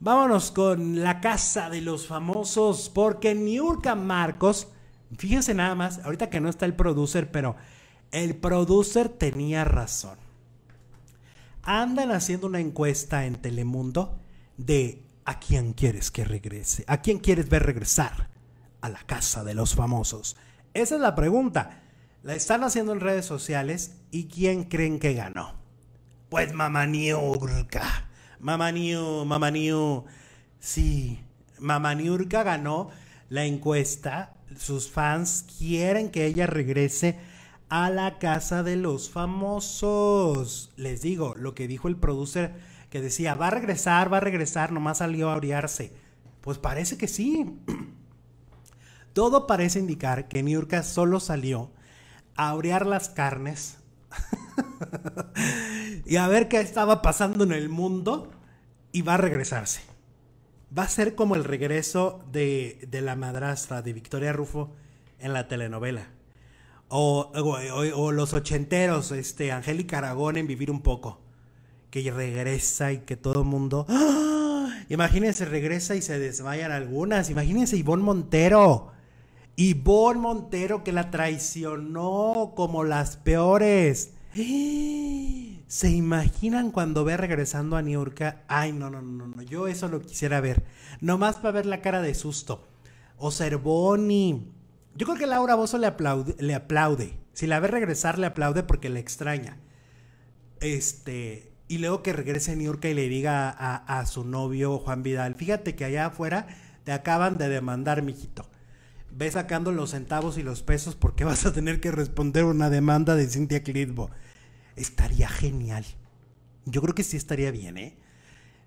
Vámonos con la casa de los famosos, porque Niurka Marcos, fíjense nada más, ahorita que no está el producer, pero el producer tenía razón. Andan haciendo una encuesta en Telemundo de a quién quieres que regrese, a quién quieres ver regresar a la casa de los famosos. Esa es la pregunta. La están haciendo en redes sociales y quién creen que ganó. Pues Mamá Niurka. Mamá Niu, Mamá Niu. Sí, Mamá Niurka ganó la encuesta. Sus fans quieren que ella regrese a la casa de los famosos. Les digo, lo que dijo el producer que decía, va a regresar, va a regresar, nomás salió a orearse. Pues parece que sí. Todo parece indicar que Niurka solo salió a orear las carnes y a ver qué estaba pasando en el mundo y va a regresarse. Va a ser como el regreso de, de la madrastra de Victoria Rufo en la telenovela. O, o, los ochenteros, este, Angélica Aragón en Vivir un poco. Que regresa y que todo el mundo. ¡Ah! Imagínense, regresa y se desmayan algunas. Imagínense Ivonne Montero. Ivonne Montero que la traicionó como las peores. ¿Se imaginan cuando ve regresando a Niurka? Ay, no, no, no, no. Yo eso lo quisiera ver. Nomás para ver la cara de susto. O Cervoni. Yo creo que Laura Bozo le aplaude, le aplaude. Si la ve regresar, le aplaude porque le extraña. Este. Y luego que regrese a Niurka y le diga a, a, su novio Juan Vidal: Fíjate que allá afuera te acaban de demandar, mijito. Ve sacando los centavos y los pesos porque vas a tener que responder una demanda de Cintia Clitbo. Estaría genial. Yo creo que sí estaría bien, ¿eh?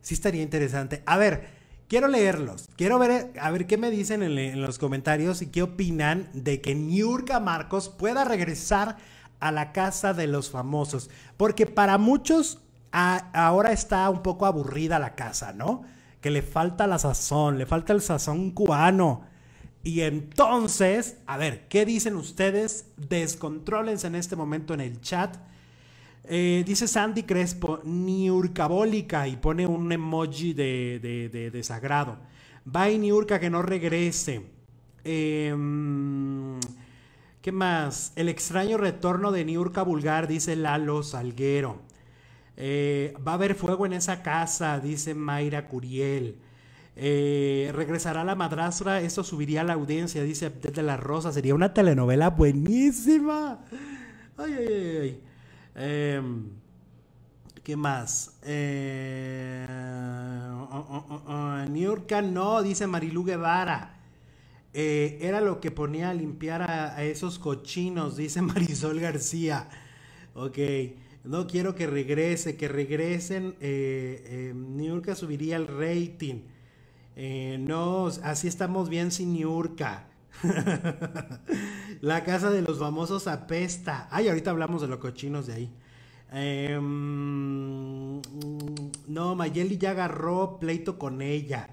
Sí estaría interesante. A ver, quiero leerlos. Quiero ver, a ver qué me dicen en, los comentarios y qué opinan de que Niurka Marcos pueda regresar a la casa de los famosos. Porque para muchos ahora está un poco aburrida la casa, ¿no? Que le falta la sazón, le falta el sazón cubano. Y entonces, a ver, ¿qué dicen ustedes? Descontrólense en este momento en el chat. Eh, dice Sandy Crespo, Niurcabólica, y pone un emoji de, de, de, sagrado. Bye Niurka, que no regrese. Em, ¿Qué más? El extraño retorno de Niurka Vulgar, dice Lalo Salguero. Eh, va a haber fuego en esa casa, dice Mayra Curiel. Eh, regresará la madrastra, esto subiría la audiencia, dice desde la Rosa. Sería una telenovela buenísima. Ay, ay, ay. Em, ¿Qué más? Eh, New York no, dice Marilu Guevara. Eh, era lo que ponía a limpiar a, esos cochinos, dice Marisol García. Ok, no quiero que regrese, que regresen. Eh, em, New subiría el rating. Eh, no, así estamos bien sin Niurka. la casa de los famosos apesta. Ay, ahorita hablamos de los cochinos de ahí. Em, no, Mayeli ya agarró pleito con ella.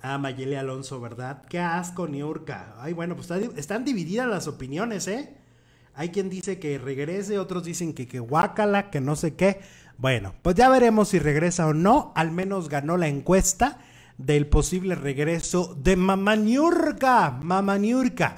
Ah, Mayeli Alonso, ¿verdad? Qué asco, Niurka. Ay, bueno, pues están divididas las opiniones, ¿eh? Hay quien dice que regrese, otros dicen que que guácala, que no sé qué. Bueno, pues ya veremos si regresa o no. Al menos ganó la encuesta del posible regreso de Mamá Niurka. Mamá Niurka.